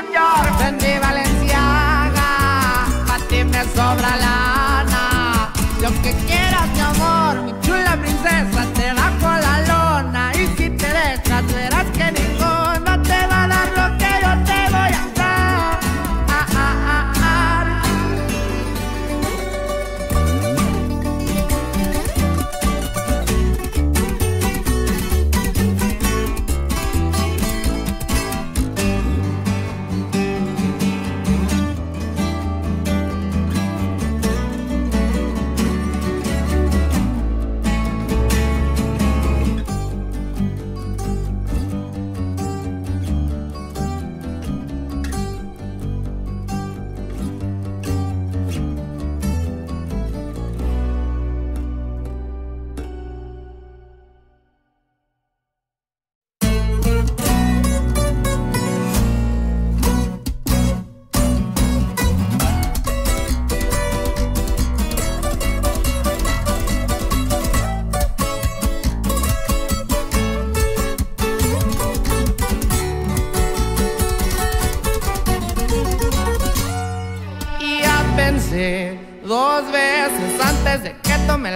Ven mi Valenciaga. A ti me sobra lana. Lo que quieras, mi amor.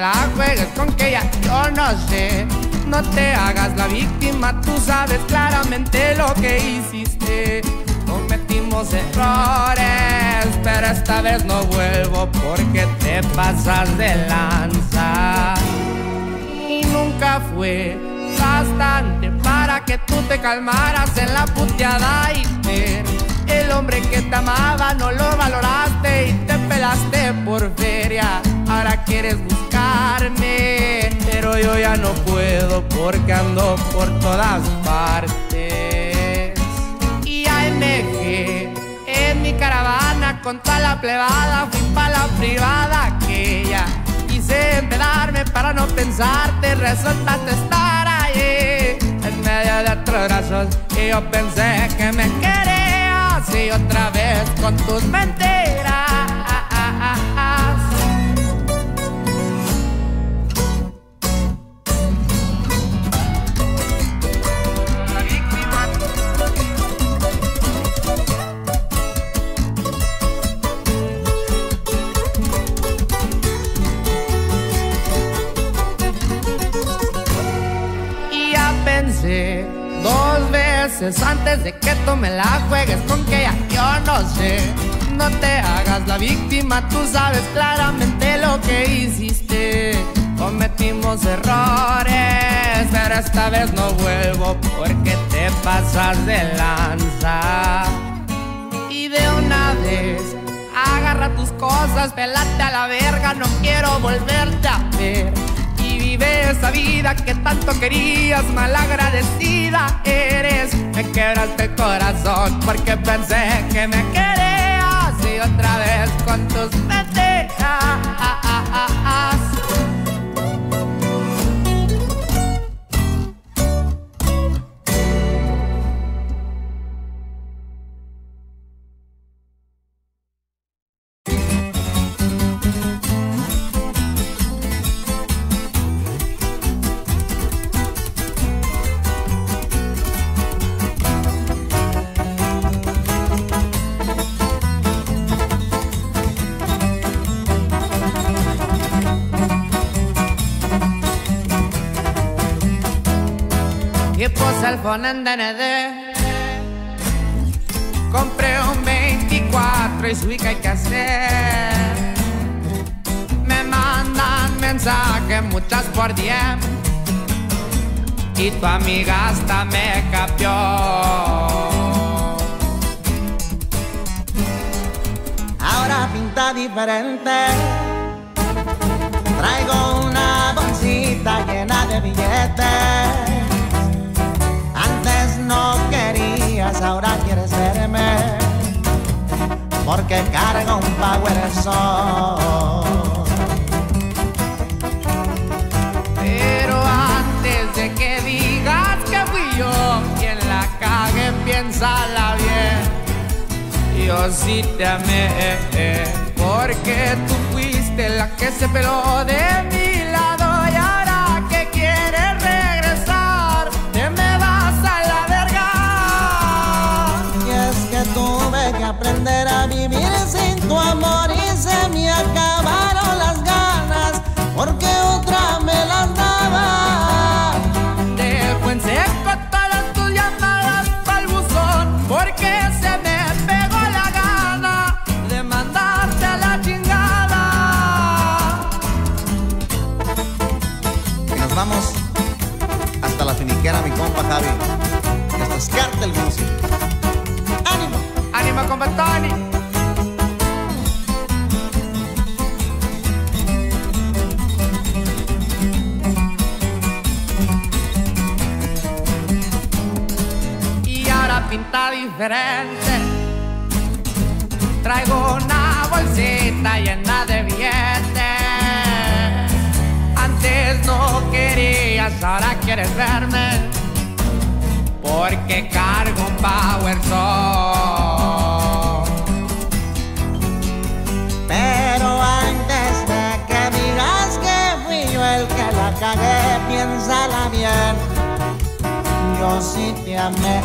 La juegues con que ya yo no sé. No te hagas la víctima, tú sabes claramente lo que hiciste. Cometimos errores, pero esta vez no vuelvo porque te pasas de lanza. Y nunca fue bastante para que tú te calmaras en la puteada y ver el hombre que te amaba no lo valoraste y te pelaste por feria. Ahora quieres buscarme, pero yo ya no puedo porque ando por todas partes. Y AMG en mi caravana con toda la plebada fui pa' la privada aquella. Quise empedarme para no pensarte, resultaste estar ahí en medio de otros brazos y yo pensé que me querías y otra vez con tus mentiras. No te hagas la víctima, tú sabes claramente lo que hiciste. Cometimos errores, pero esta vez no vuelvo porque te pasas de lanza. Y de una vez, agarra tus cosas, pelate a la verga, no quiero volverte a ver. Y vive esa vida que tanto querías, malagradecida eres. Me quebraste el corazón porque pensé que me querías otra vez con tus mentiras. Compré un 24 y su que hay que hacer. Me mandan mensajes muchas por 10 y tu amiga hasta me capió. Ahora pinta diferente. Traigo una bolsita llena de billetes. Ahora quieres verme. Porque cargo un power sol. Pero antes de que digas que fui yo quien la cague, piénsala bien. Yo sí te amé, porque tú fuiste la que se peló de mi vamos hasta la finiquera, mi compa Javi. Y hasta Scartel Music. ¡Ánimo! Ánimo con Tony Y ahora pinta diferente Traigo una bolsita llena de Antes no querías, ahora quieres verme Porque cargo un power song Pero antes de que digas que fui yo el que la cagué, piénsala bien. Yo sí te amé,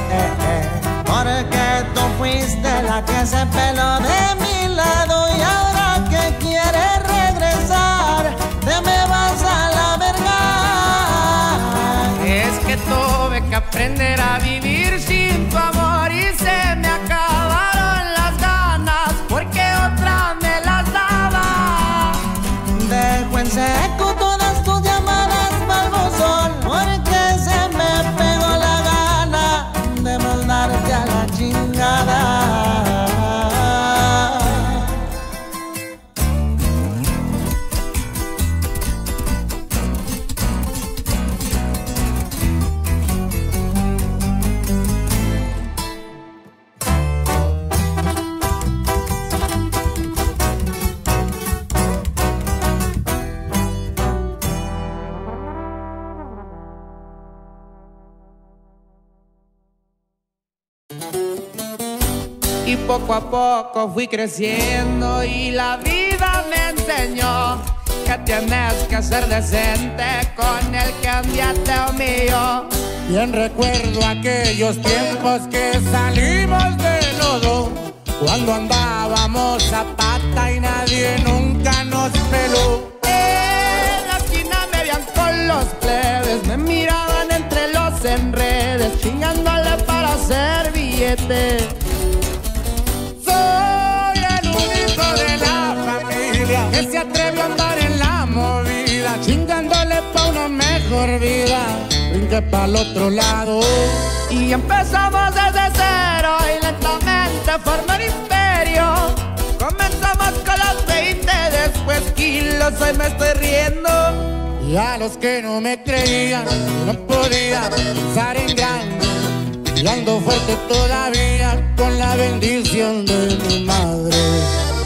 porque tú fuiste la que se peló de mi lado y ahora te me vas a la verga. Es que tuve que aprender a vivir fui creciendo y la vida me enseñó que tienes que ser decente con el que un día te humilló. Bien recuerdo aquellos tiempos que salimos de lodo, cuando andábamos a pata y nadie nunca nos peló. En la esquina me veían con los plebes, me miraban entre los enredes, chingándole para hacer billete. Que se atrevió a andar en la movida, chingándole pa' una mejor vida. Brinque pa'l otro lado. Y empezamos desde cero y lentamente formé el imperio. Comenzamos con los 20, después kilos, hoy me estoy riendo. Y a los que no me creían, no podía pensar en grande. Y ando fuerte todavía con la bendición de mi madre.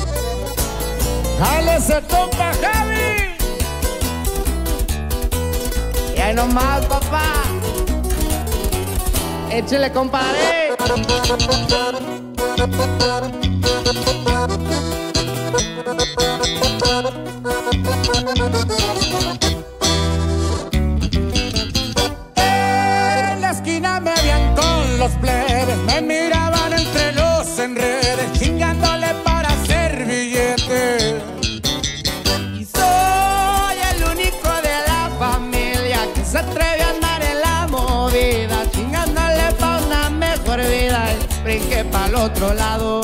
¡Dale ese compa, Javi! Y ahí nomás, papá. Échele, compadre. otro.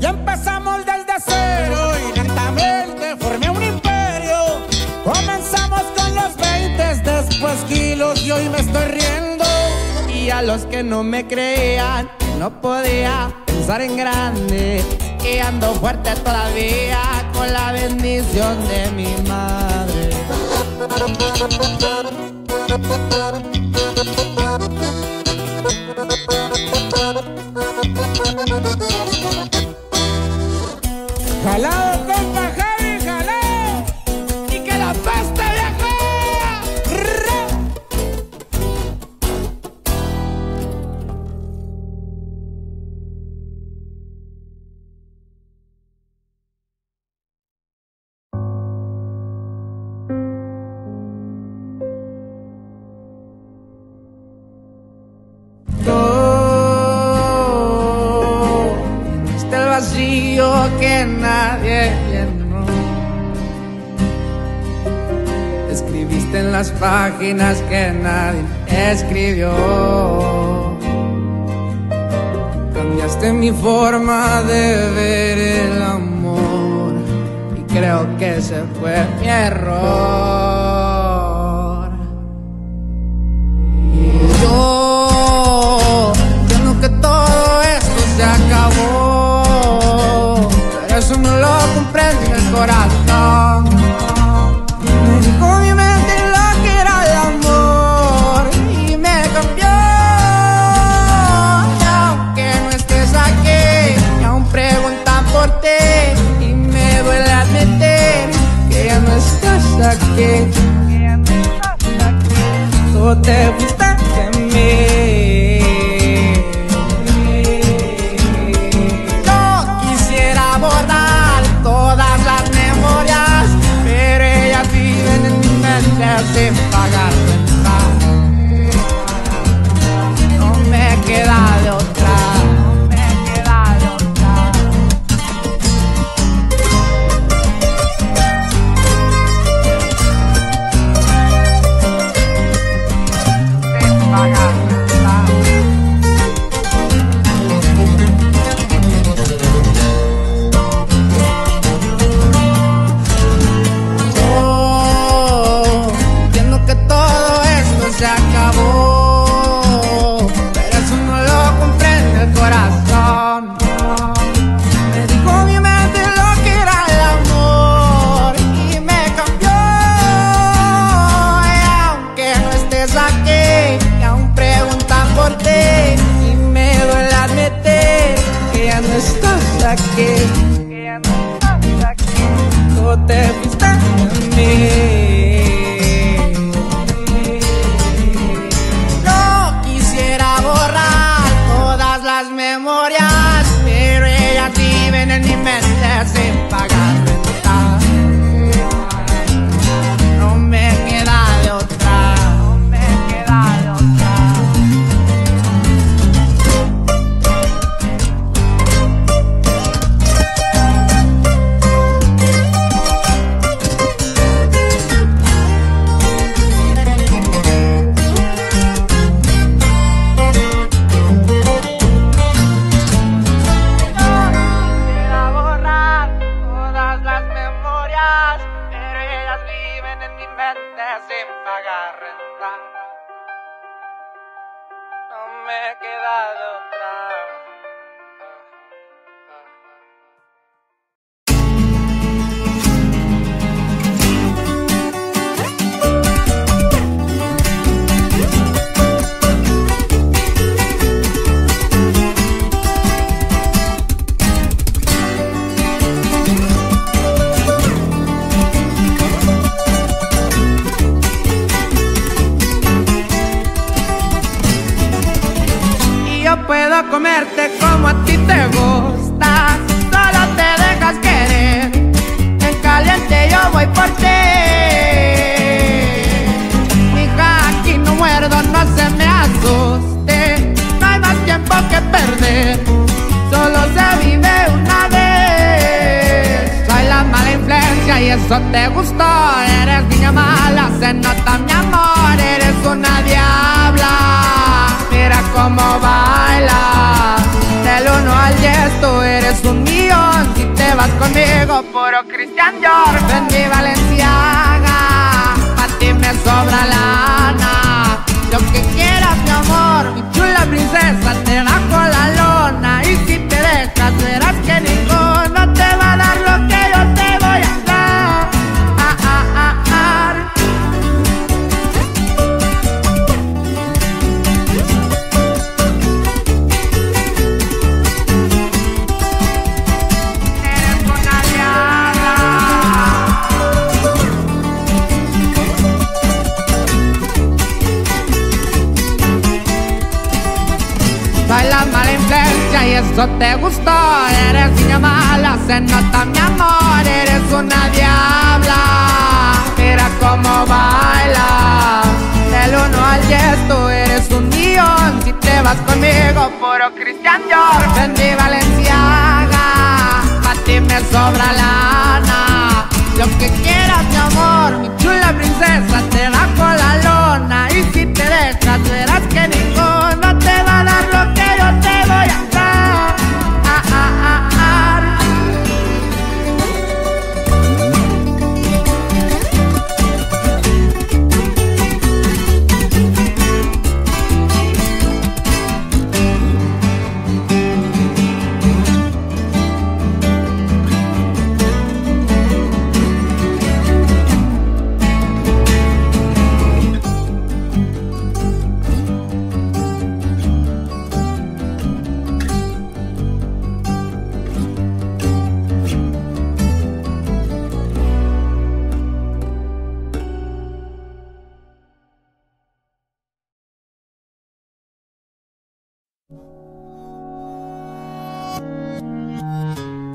Y empezamos desde cero y lentamente formé un imperio. Comenzamos con los 20, después kilos y hoy me estoy riendo. Y a los que no me creían, no podía pensar en grande. Y ando fuerte todavía con la bendición de mi madre. ¡Jalada! páginas que nadie escribió. Cambiaste mi forma de ver el amor y creo que ese fue mi error. Y yo entiendo que todo esto se acabó, pero eso no lo comprende el corazón. that we eso te gustó. Eres niña mala, se nota mi amor, eres una diabla. Mira cómo baila. Del 1 al 10 tú eres un millón. Si te vas conmigo, puro Christian Dior. Fendi Valenciaga, pa' ti me sobra lana. Lo que quieras, mi amor, mi chula princesa. Te eso te gustó Eres niña mala, se nota mi amor Eres una diabla. Mira cómo bailas Del uno al diez tú eres un millón. Si te vas conmigo, puro Christian Dior En mi Valenciaga Pa' ti me sobra lana. Lo que quieras, mi amor Mi chula princesa Te bajo la lona. Y si te dejas, verás que ninguno te va a dar lo que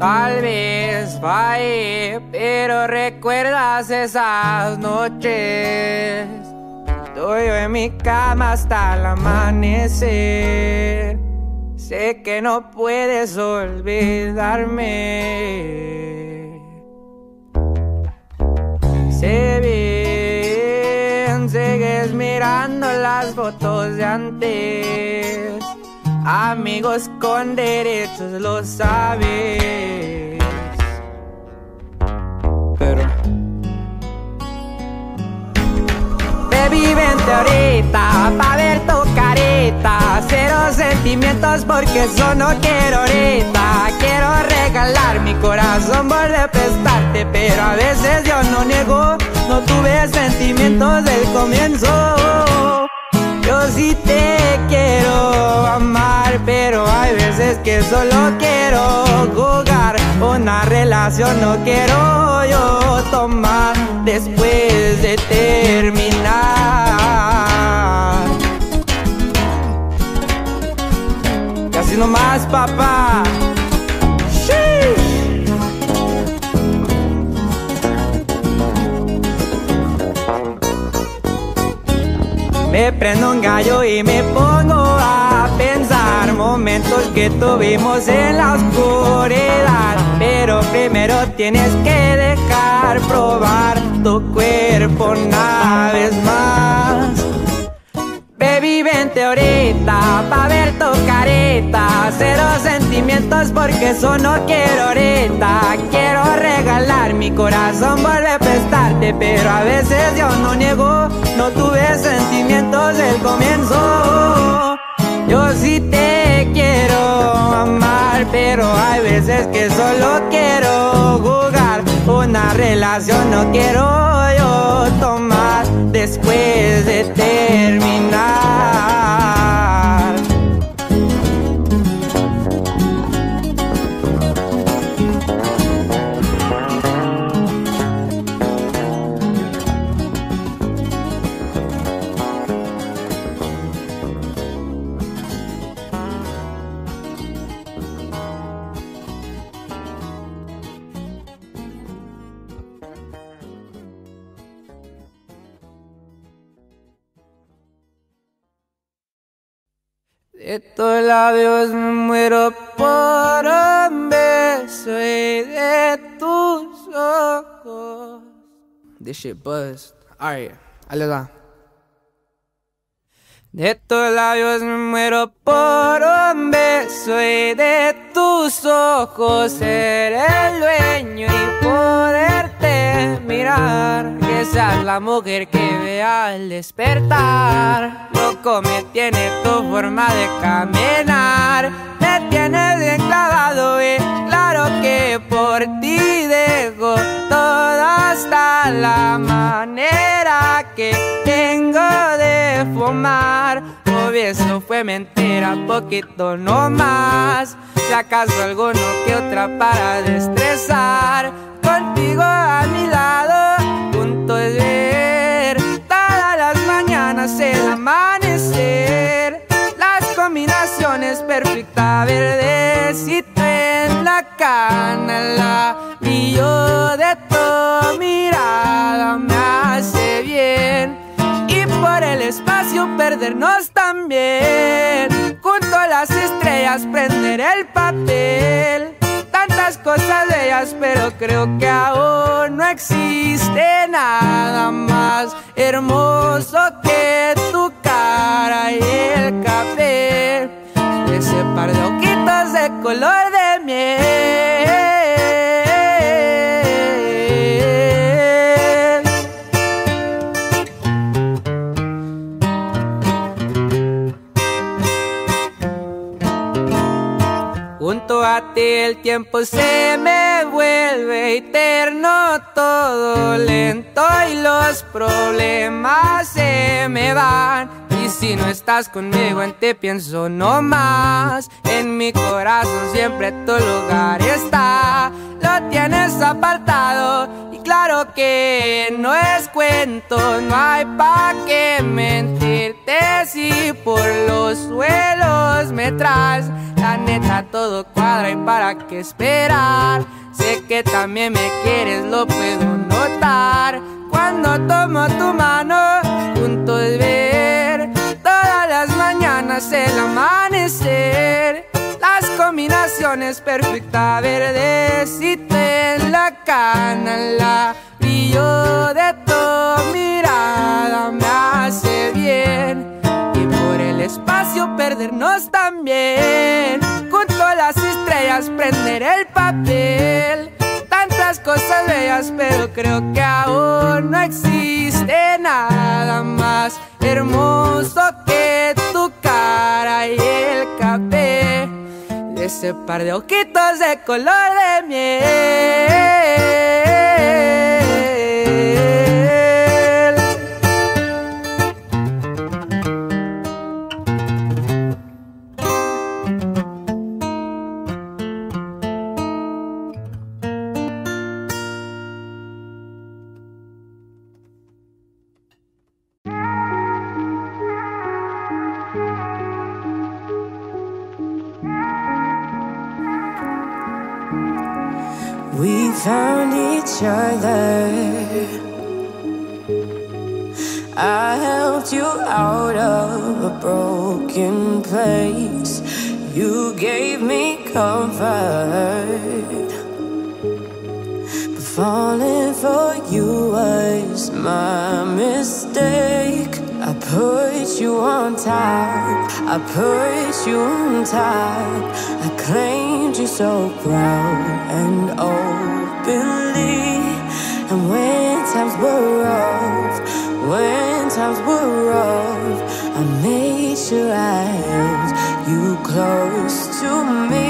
Tal vez falle, pero recuerdas esas noches. Estoy yo en mi cama hasta el amanecer. Sé que no puedes olvidarme. Sé bien, sigues mirando las fotos de antes. Amigos con derechos lo sabes. Pero. Baby, vente ahorita pa' ver tu carita. Cero sentimientos porque eso no quiero ahorita. Quiero regalar mi corazón, a prestarte. Pero a veces yo no niego, no tuve sentimientos del comienzo. Sí te quiero amar, pero hay veces que solo quiero jugar. Una relación no quiero yo tomar después de terminar. Casi nomás, papá. Me prendo un gallo y me pongo a pensar momentos que tuvimos en la oscuridad. Pero primero tienes que dejar probar tu cuerpo una vez más. Baby, vente ahorita pa' ver tu carita. Cero sentimientos porque eso no quiero ahorita. Quiero regalar mi corazón, volver a prestarte. Pero a veces yo no niego, no tuve sentimientos del comienzo. Yo sí te quiero amar, pero hay veces que solo quiero jugar. Una relación no quiero yo tomar después de terminar. Labios me muero por un beso y de tus ojos. This shit buzzed. Alright, ahí les va. De tus labios me muero por un beso y de tus ojos ser el dueño y poderte mirar. Que seas la mujer que vea al despertar. Loco me tiene tu forma de caminar. Me tienes bien clavado y claro que por ti dejo todo hasta la manera que tengo de fumar. Obvio, eso fue mentira, poquito no más. Si acaso alguno que otra para destresar. Contigo a mi lado, punto de ver. Todas las mañanas el amanecer. Las combinaciones perfectas, verdecito en la canela. Y yo de tu mirada me hace bien por el espacio perdernos también. Junto a las estrellas prender el papel. Tantas cosas bellas, pero creo que aún no existe nada más hermoso que tu cara el tiempo se me vuelve eterno, todo lento y los problemas se me van. Y si no estás conmigo en ti pienso no más, en mi corazón siempre tu lugar está, lo tienes apartado y claro que no es cuento, no hay pa' qué mentirte si por los suelos me traes la neta todo cuadra y para qué esperar. Sé que también me quieres, lo puedo notar. Cuando tomo tu mano, juntos las el amanecer. Las combinaciones perfectas, verdecito en la canela. Brillo de tu mirada me hace bien espacio perdernos también. Junto a las estrellas prender el papel. Tantas cosas bellas, pero creo que aún no existe nada más hermoso que tu cara y el café. De ese par de ojitos de color de miel. Each other. I helped you out of a broken place. You gave me comfort. But falling for you was my mistake. I put you on top. I put you on top. I claimed you so proud and old And when times were rough, when times were rough, I made sure I held you close to me.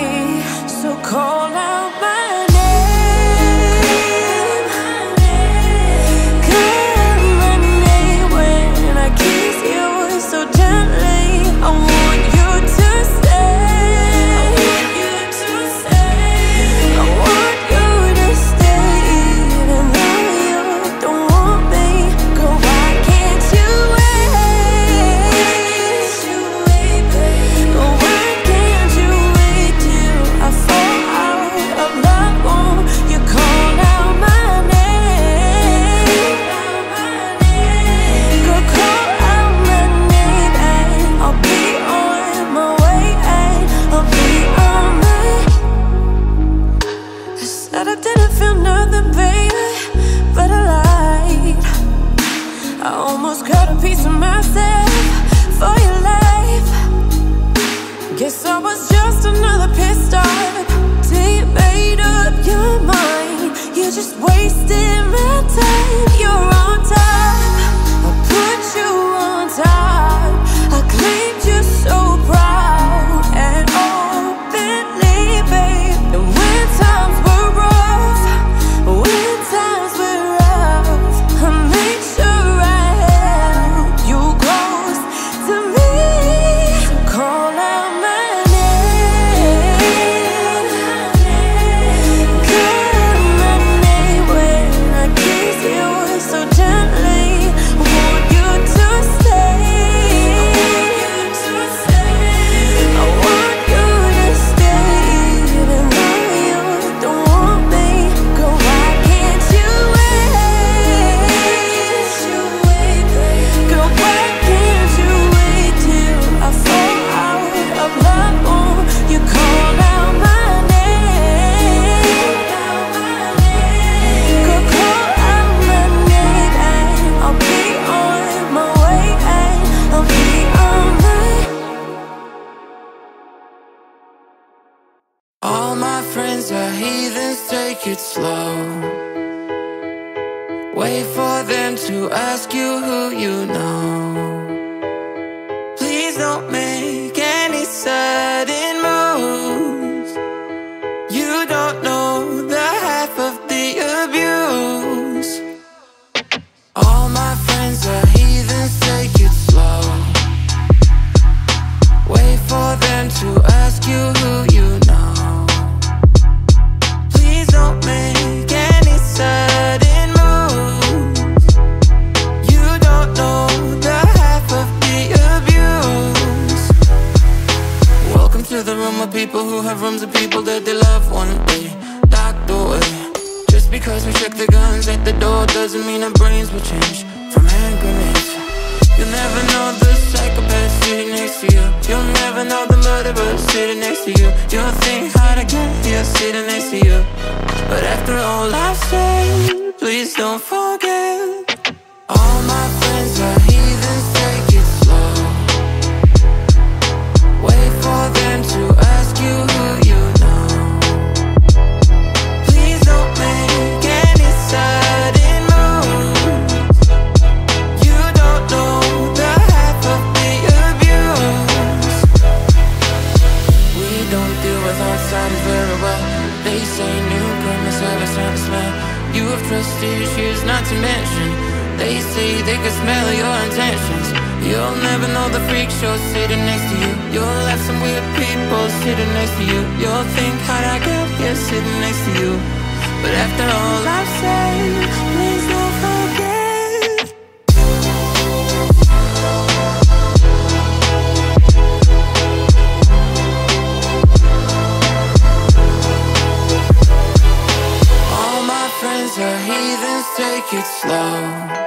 it slow. Wait for them to ask you who you know. Please don't make any sense. people have rooms of people that they love one day Locked away eh. Just because we check the guns at the door Doesn't mean our brains will change From hand grenades You'll never know the psychopath sitting next to you. You'll never know the murderer sitting next to you. You'll think hard again, here sitting next to you? But after all I've said Please don't forget All my never know the freak show sitting next to you. You'll have some weird people sitting next to you. You'll think, how'd I get here sitting next to you? But after all I've said, please don't forget. All my friends are heathens, take it slow